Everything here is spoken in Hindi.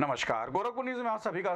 नमस्कार गोरखपुर न्यूज़ में आप सभी का